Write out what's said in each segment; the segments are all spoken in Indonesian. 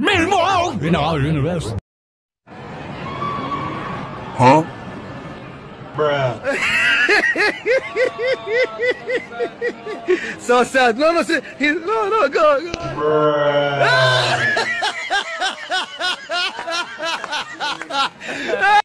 Meanwhile, in our universe. Huh? So sad. No, no, see, he, no, no, go, go. Okay,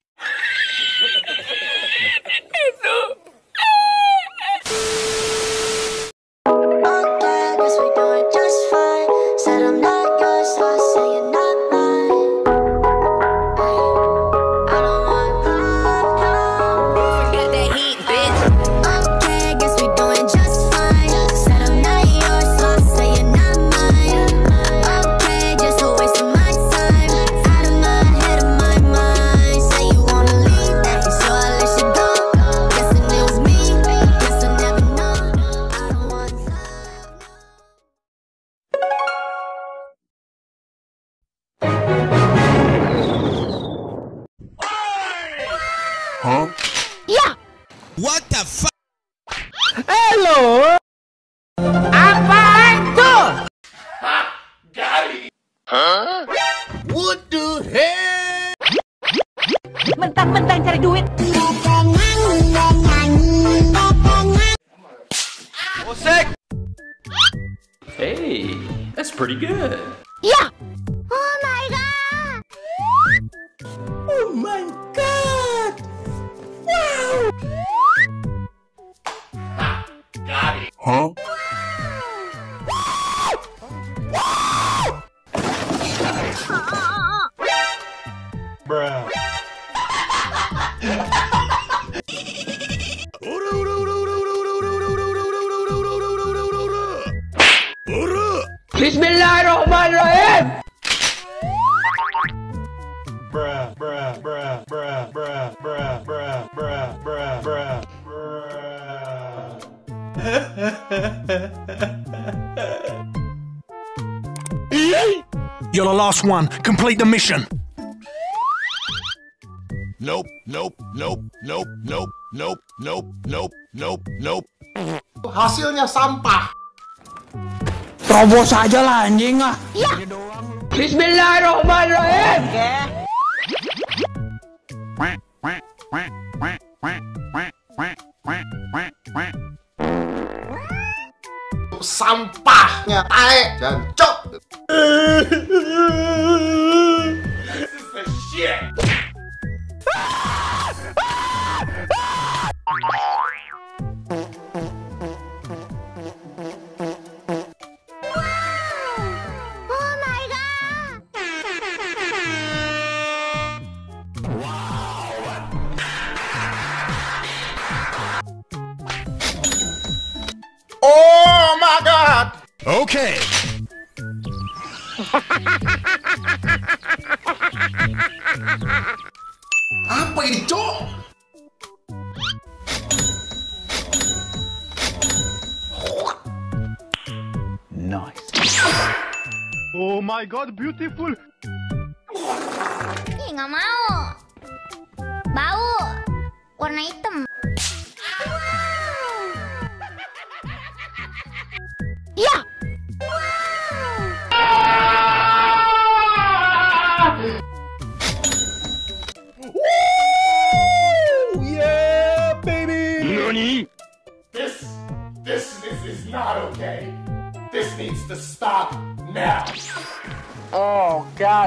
What the fuck? Hello. What the hell? Mentang-mentang cari duit. Hey, that's pretty good. Yeah. Oh my god. Oh my Huh? Bruh. You're the last one. Complete the mission. Nope, nope, nope, nope, nope, nope, nope, nope, nope, nope. Hasilnya sampah. Terobos aja lah anjing ah. Bismillahirrahmanirrahim. Sampahnya 大爷走 Okay. Apa ini, cok? Oh my god, beautiful! Ih, nggak mau. Bau. Warna hitam.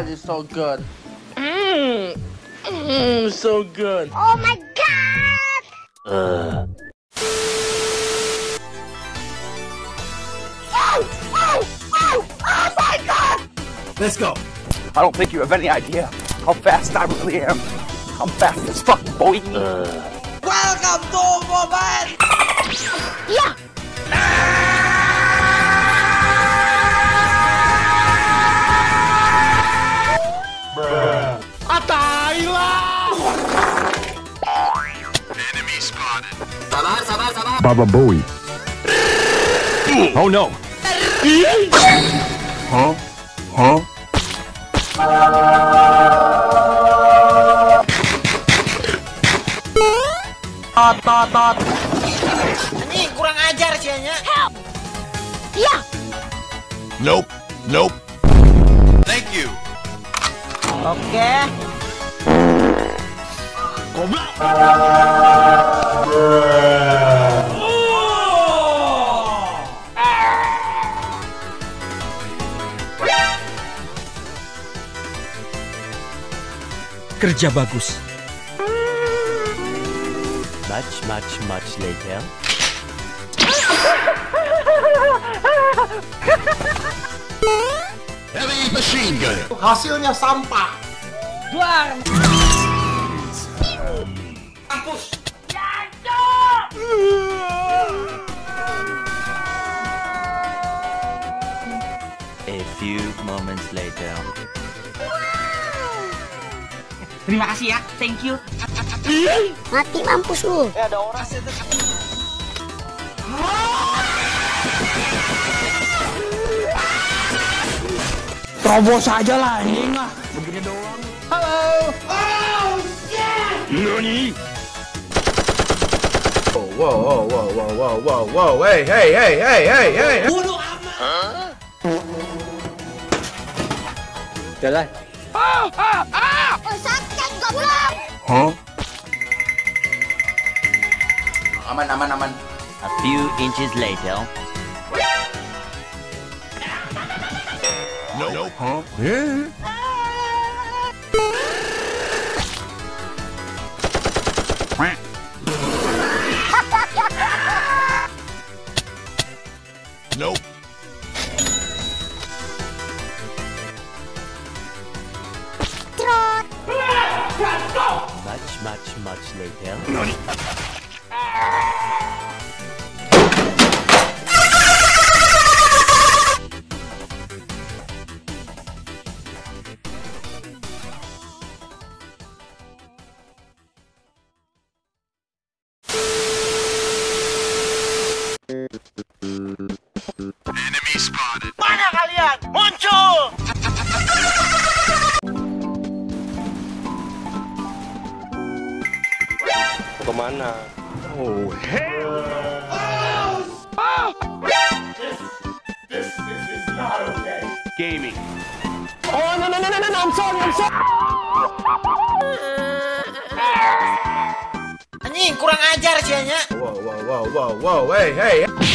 God, it's so good. Mmm. Mmm, so good. Oh my god. Let's go. I don't think you have any idea how fast I really am. I'm fast as fuck, boy. Uh. Welcome to Mobile! Sabar, sabar, sabar. Baba Bowie. Oh no. Huh? Huh? Tot, tot, tot. Ini kurang ajar sih hanya. Help. Ya. Nope. Nope. Thank you. Oke. Okay. Goblok. Kerja bagus. Much, much, much later. Heavy machine gun. Hasilnya sampah. Buar. A few moments later. Terima kasih ya. Thank you. Mati mampus lu. Ya ada orang sih. Terobos aja lah anjing ah. Begini doang. Halo. Nani? Whoa, whoa, whoa, whoa, whoa, whoa, whoa, hey, hey, hey, hey, hey, hey. Bodoh amat. Jalan. Oh, sakit goblok. Huh? Aman, aman, aman. A few inches later. Nope. Nope. Huh? Nope. Mana kalian? Muncul. Ke mana? Oh, hell. This, this, this is not okay. Gaming. Oh, no, no, no, no, no, no, I'm sorry, I'm sorry. Anjing kurang ajar sianya. Whoa, whoa, whoa, whoa, whoa, hey, hey.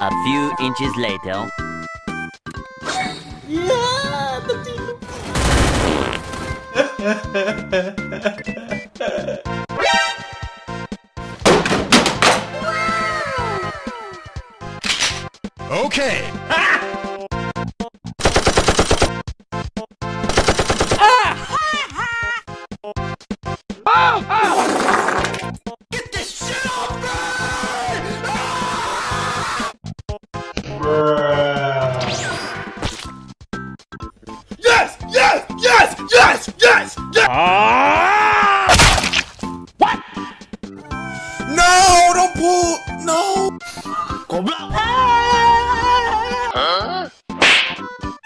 A few inches later. Okay.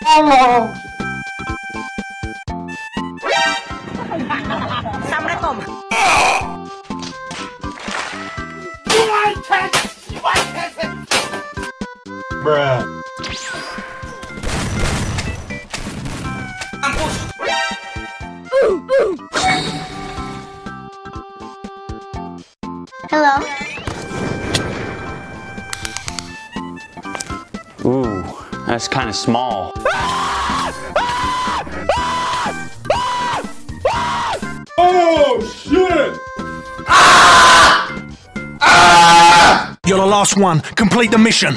Hello. Sam Hello. Ooh, that's kind of small. You're the last one. Complete the mission.